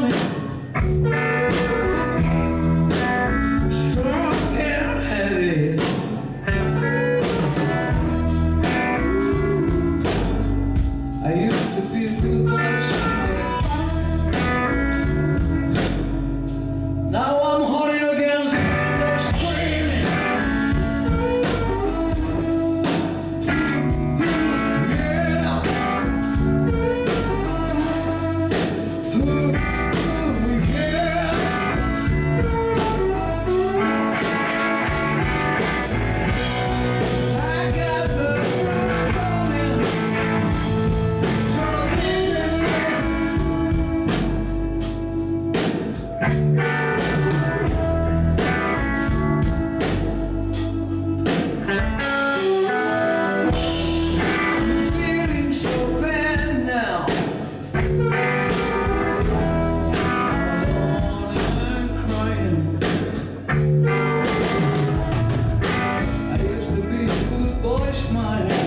coming. smile.